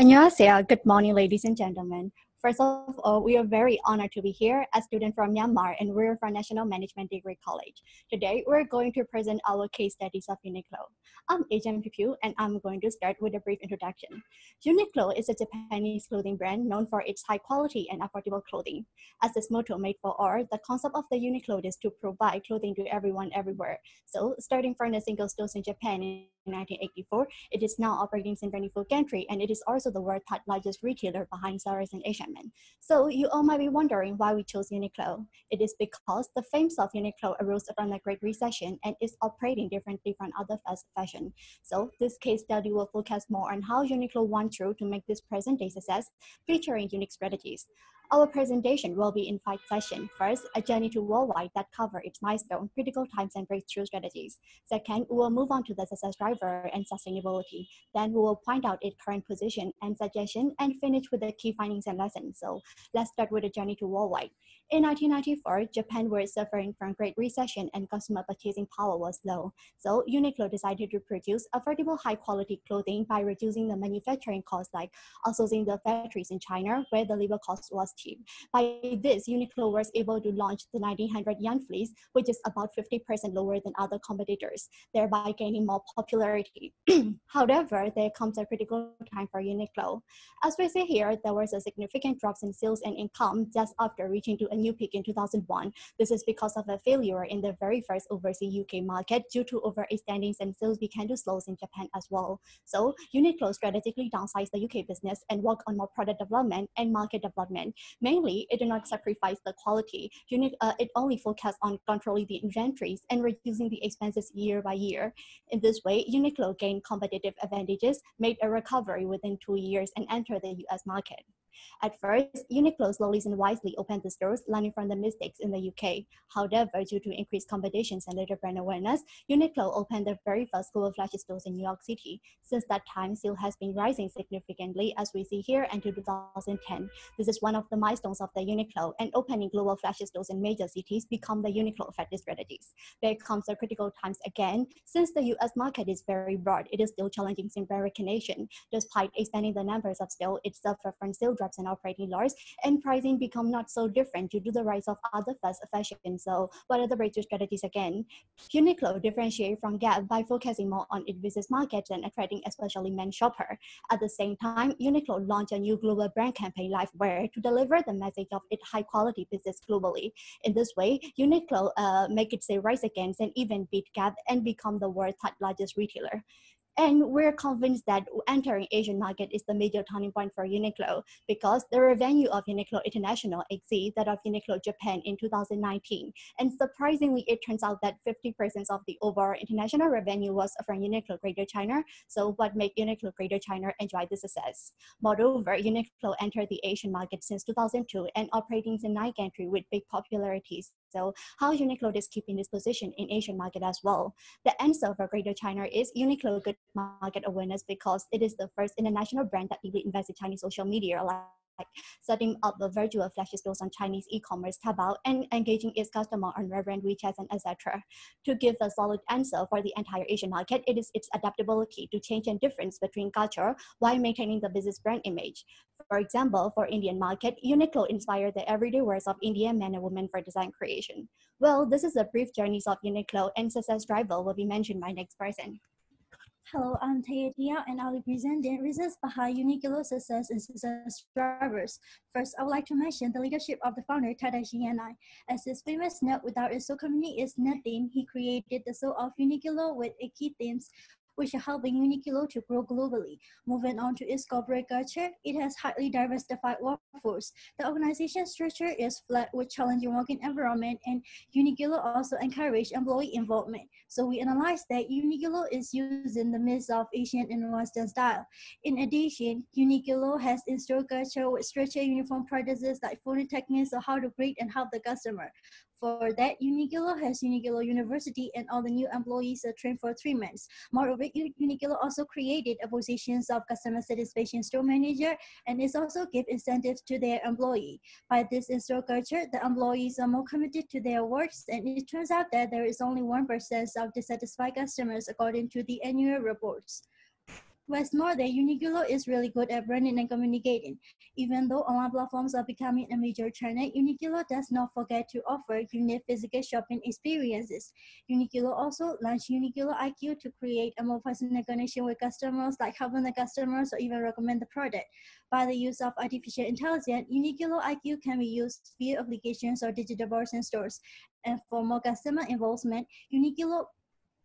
Annyeonghaseyo. Good morning, ladies and gentlemen. First of all, we are very honored to be here as students from Myanmar and we're from National Management Degree College. Today, we're going to present our case studies of Uniqlo. I'm Aye Chan Phyu and I'm going to start with a brief introduction. Uniqlo is a Japanese clothing brand known for its high quality and affordable clothing. As its motto made for all, the concept of the Uniqlo is to provide clothing to everyone everywhere. So starting from the single store in Japan 1984, it is now operating in 24 countries and it is also the world's third largest retailer behind Zara and H&M. So you all might be wondering why we chose Uniqlo. It is because the fame of Uniqlo arose from the Great Recession and is operating differently from other fast fashion. So this case study will focus more on how Uniqlo went through to make this present day success, featuring unique strategies. Our presentation will be in five sessions. First, a journey to worldwide that cover its milestone, critical times, and breakthrough strategies. Second, we will move on to the success driver and sustainability. Then we will point out its current position and suggestion and finish with the key findings and lessons. So let's start with a journey to worldwide. In 1994, Japan was suffering from Great Recession and consumer purchasing power was low. So Uniqlo decided to produce affordable high quality clothing by reducing the manufacturing costs like outsourcing the factories in China where the labor cost was cheap. By this, Uniqlo was able to launch the 1900 yen fleece, which is about 50% lower than other competitors, thereby gaining more popularity. However, there comes a critical time for Uniqlo. As we see here, there was a significant drop in sales and income just after reaching to a new peak in 2001. This is because of a failure in the very first overseas UK market due to overextending and sales began to slow in Japan as well. So Uniqlo strategically downsized the UK business and worked on more product development and market development. Mainly, it did not sacrifice the quality. Unit, uh, it only focused on controlling the inventories and reducing the expenses year by year. In this way, Uniqlo gained competitive advantages, made a recovery within two years, and entered the US market. At first, Uniqlo slowly and wisely opened the stores, learning from the mistakes in the UK. However, due to increased competitions and later brand awareness, Uniqlo opened the very first global flash stores in New York City. Since that time, sales has been rising significantly, as we see here, until 2010. This is one of the milestones of the Uniqlo, and opening global flash stores in major cities become the Uniqlo effective strategies. There comes the critical times again. Since the US market is very broad, it is still challenging in recognition. Despite expanding the numbers of stores, it suffered from sales and operating loss, and pricing become not so different due to the rise of other fast fashion. So what are the breakthrough strategies again? Uniqlo differentiate from Gap by focusing more on its business markets and attracting especially men shopper. At the same time, Uniqlo launched a new global brand campaign, LifeWear, to deliver the message of its high quality business globally. In this way, Uniqlo uh, make it say rise against and even beat Gap and become the world's third largest retailer. And we're convinced that entering Asian market is the major turning point for Uniqlo because the revenue of Uniqlo International exceeds that of Uniqlo Japan in 2019. And surprisingly, it turns out that 50% of the overall international revenue was from Uniqlo Greater China. So what made Uniqlo Greater China enjoy the success? Moreover, Uniqlo entered the Asian market since 2002 and operating in nine countries with big popularities so how Uniqlo is keeping this position in Asian market as well? The answer for Greater China is Uniqlo good market awareness because it is the first international brand that deeply invests in Chinese social media like like setting up a virtual flash stores on Chinese e-commerce Taobao and engaging its customer on Reverend WeChat and etc. To give a solid answer for the entire Asian market, it is its adaptability to change and difference between culture while maintaining the business brand image. For example, for Indian market, Uniqlo inspired the everyday wears of Indian men and women for design creation. Well, this is a brief journey of Uniqlo and success driver will be mentioned by next person. Hello, I'm Tayatia and I'll be presenting reasons behind Uniqlo success and success drivers. First, I would like to mention the leadership of the founder, Tadashi Yanai. As his famous note, without a soul community is nothing, he created the soul of Uniqlo with a key themes which are helping Uniqlo to grow globally. Moving on to its corporate culture, it has highly diversified workforce. The organization structure is flat with challenging working environment, and Uniqlo also encourage employee involvement. So we analyzed that Uniqlo is using the mix of Asian and Western style. In addition, Uniqlo has installed culture with structured uniform practices like phone techniques of how to greet and help the customer. For that, Uniqlo has Uniqlo University and all the new employees are trained for three months. Moreover, Uniqlo also created a positions of customer satisfaction store manager and is also give incentives to their employee. By this store culture, the employees are more committed to their works and it turns out that there is only 1% of dissatisfied customers according to the annual reports. What's more, that Uniqlo is really good at branding and communicating. Even though online platforms are becoming a major channel, Uniqlo does not forget to offer unique physical shopping experiences. Uniqlo also launched Uniqlo IQ to create a more personal connection with customers, like helping the customers or even recommend the product. By the use of artificial intelligence, Uniqlo IQ can be used via applications or digital boards in stores. And for more customer involvement, Uniqlo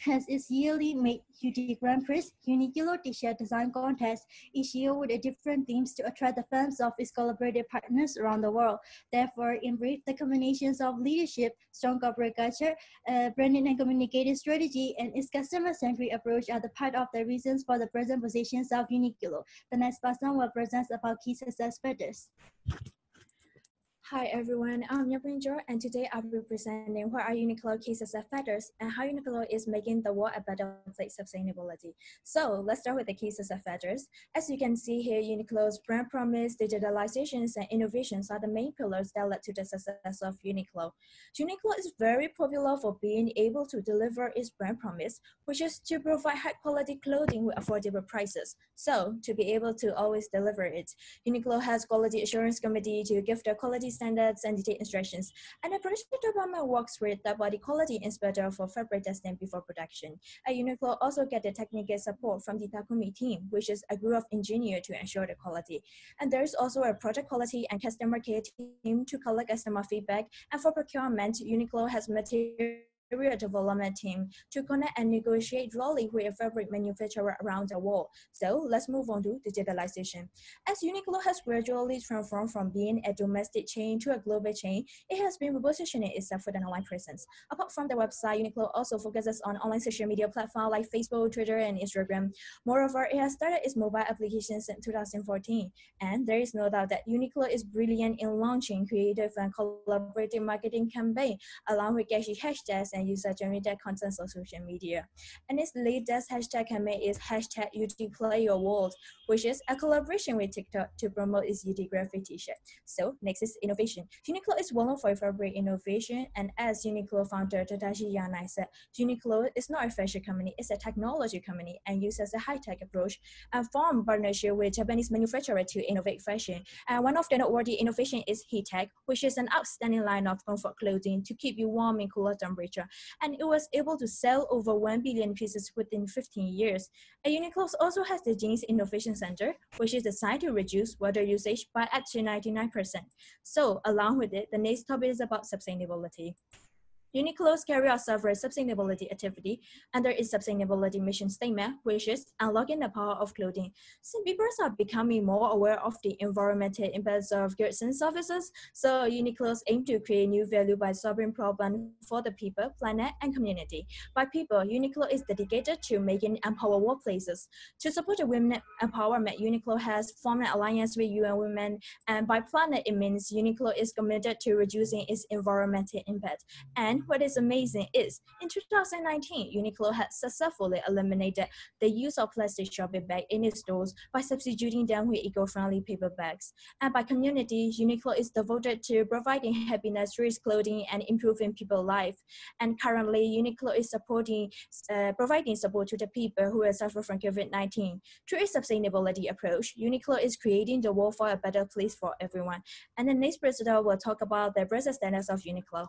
has its yearly made UT Grand Prix Uniqlo t-shirt design contest each year with a different themes to attract the fans of its collaborative partners around the world. Therefore, in brief, the combinations of leadership, strong corporate culture, uh, branding and communicative strategy, and its customer-centric approach are the part of the reasons for the present positions of Uniqlo. The next person will present about key success factors. Hi everyone, I'm Yaprinjo and today I'll be presenting what are Uniqlo key success factors and how Uniqlo is making the world a better place sustainability. So let's start with the key success factors. As you can see here, Uniqlo's brand promise, digitalizations and innovations are the main pillars that led to the success of Uniqlo. Uniqlo is very popular for being able to deliver its brand promise, which is to provide high quality clothing with affordable prices. So to be able to always deliver it, Uniqlo has quality assurance committee to give the quality standards and detailed instructions. And the production department works with the body quality inspector for fabric testing before production. At Uniqlo also get the technical support from the Takumi team, which is a group of engineers to ensure the quality. And there is also a project quality and customer care team to collect customer feedback. And for procurement, Uniqlo has material area development team to connect and negotiate directly with a fabric manufacturer around the world. So let's move on to digitalization. As Uniqlo has gradually transformed from being a domestic chain to a global chain, it has been repositioning itself with an online presence. Apart from the website, Uniqlo also focuses on online social media platforms like Facebook, Twitter, and Instagram. Moreover, it has started its mobile applications in 2014, and there is no doubt that Uniqlo is brilliant in launching creative and collaborative marketing campaign along with catchy hashtags and user-generated content on social media. And its latest hashtag campaign is hashtag UT Play Your World, which is a collaboration with TikTok to promote its UT graphic t-shirt. So next is innovation. Uniqlo is well known for fabric innovation, and as Uniqlo founder Tadashi Yanai said, Uniqlo is not a fashion company, it's a technology company and uses a high-tech approach and form partnership with Japanese manufacturer to innovate fashion. And one of the noteworthy innovation is Heattech, which is an outstanding line of comfort clothing to keep you warm in cooler temperature and it was able to sell over 1 billion pieces within 15 years. And Uniqlo also has the Jeans Innovation Center, which is designed to reduce water usage by up to 99%. So along with it, the next topic is about sustainability. Uniqlo's carry out several sustainability activity under its sustainability mission statement, which is unlocking the power of clothing. Since people are becoming more aware of the environmental impacts of goods and services, so Uniqlo's aim to create new value by solving problems for the people, planet, and community. By people, Uniqlo is dedicated to making empowered workplaces. To support the women empowerment, Uniqlo has formed an alliance with UN Women, and by planet, it means Uniqlo is committed to reducing its environmental impact and what is amazing is in 2019, Uniqlo had successfully eliminated the use of plastic shopping bag in its stores by substituting them with eco-friendly paper bags. And by community, Uniqlo is devoted to providing happiness through clothing and improving people's life. And currently, Uniqlo is supporting, uh, providing support to the people who are suffering from COVID-19. Through its sustainability approach, Uniqlo is creating the world for a better place for everyone. And the next president will talk about the present status of Uniqlo.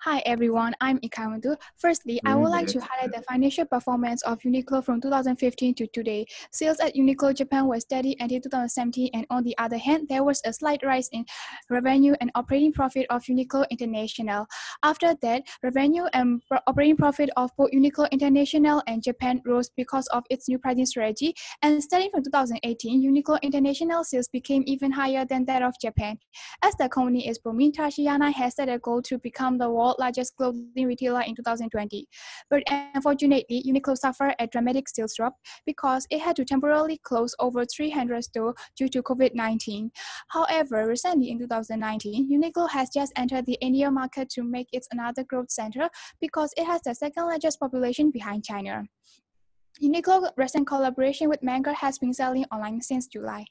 Hi everyone, I'm Ikamandu. Firstly, I would like to highlight the financial performance of Uniqlo from 2015 to today. Sales at Uniqlo Japan were steady until 2017 and on the other hand, there was a slight rise in revenue and operating profit of Uniqlo International. After that, revenue and operating profit of both Uniqlo International and Japan rose because of its new pricing strategy and starting from 2018, Uniqlo International sales became even higher than that of Japan. As the company is booming, Tadashi Yanai has set a goal to become the world largest clothing retailer in 2020. But unfortunately, Uniqlo suffered a dramatic sales drop because it had to temporarily close over 300 stores due to COVID-19. However, recently in 2019, Uniqlo has just entered the India market to make it another growth center because it has the second largest population behind China. Uniqlo recent collaboration with Manga has been selling online since July.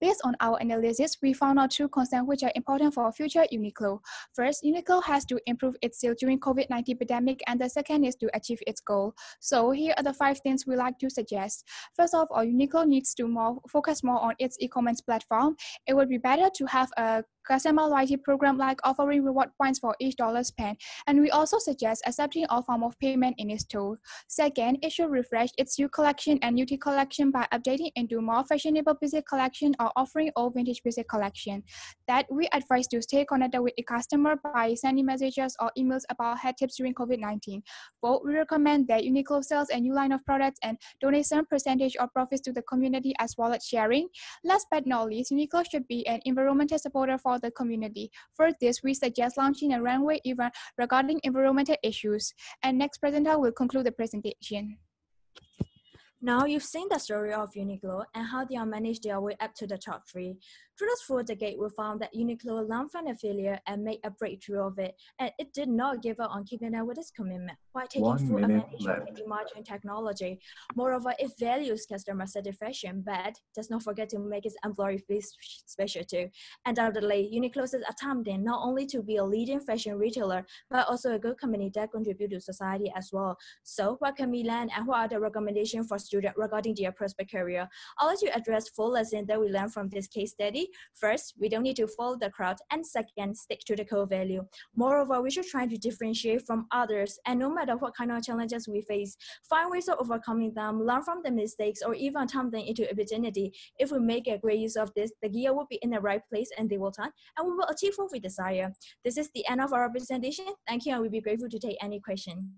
Based on our analysis, we found out two concerns which are important for future Uniqlo. First, Uniqlo has to improve its sales during COVID-19 pandemic, and the second is to achieve its goal. So here are the five things we like to suggest. First of all, Uniqlo needs to more focus more on its e-commerce platform. It would be better to have a customer loyalty program like offering reward points for each dollar spent. And we also suggest accepting all form of payment in its store. Second, it should refresh its U collection and UT collection by updating into more fashionable basic collection or offering old vintage basic collection. That we advise to stay connected with the customer by sending messages or emails about head tips during COVID-19. Fourth, we recommend that Uniqlo sells a new line of products and donate some percentage of profits to the community as wallet sharing. Last but not least, Uniqlo should be an environmental supporter for the community. For this, we suggest launching a runway event regarding environmental issues. And next presenter will conclude the presentation. Now you've seen the story of Uniqlo and how they managed their way up to the top three. Through the gate, we found that Uniqlo learned from the failure and made a breakthrough of it, and it did not give up on keeping up with its commitment while taking One full advantage of emerging technology. Moreover, it values customer satisfaction, but does not forget to make its employee feel special too. Undoubtedly, Uniqlo is attempting not only to be a leading fashion retailer, but also a good company that contributes to society as well. So, what can we learn, and what are the recommendations for students regarding their prospect career? I'll let you address four lessons that we learned from this case study. First, we don't need to follow the crowd, and second, stick to the core value. Moreover, we should try to differentiate from others, and no matter what kind of challenges we face, find ways of overcoming them, learn from the mistakes, or even turn them into opportunity. If we make a great use of this, the gear will be in the right place and they will turn, and we will achieve what we desire. This is the end of our presentation. Thank you, and we'll be grateful to take any question.